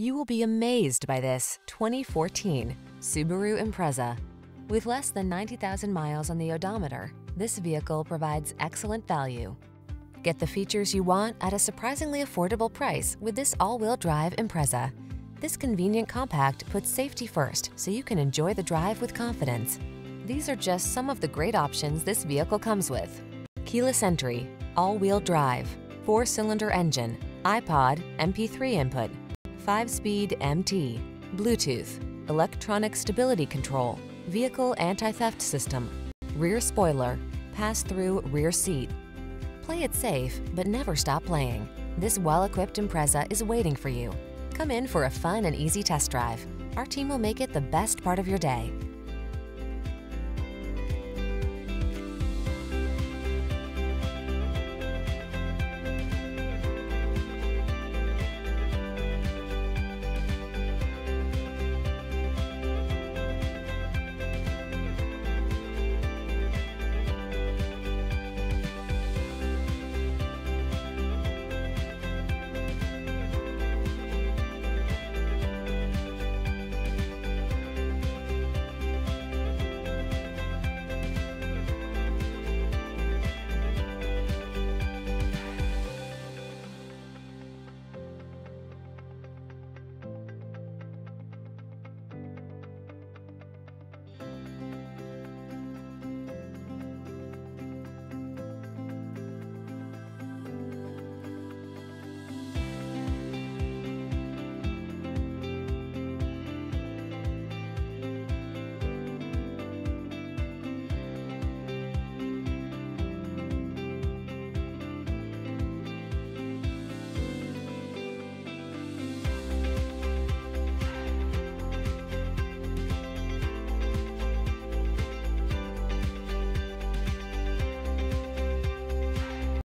You will be amazed by this 2014 Subaru Impreza. With less than 90,000 miles on the odometer, this vehicle provides excellent value. Get the features you want at a surprisingly affordable price with this all-wheel drive Impreza. This convenient compact puts safety first so you can enjoy the drive with confidence. These are just some of the great options this vehicle comes with. Keyless entry, all-wheel drive, four-cylinder engine, iPod, MP3 input, 5-speed MT, Bluetooth, electronic stability control, vehicle anti-theft system, rear spoiler, pass-through rear seat. Play it safe, but never stop playing. This well-equipped Impreza is waiting for you. Come in for a fun and easy test drive. Our team will make it the best part of your day.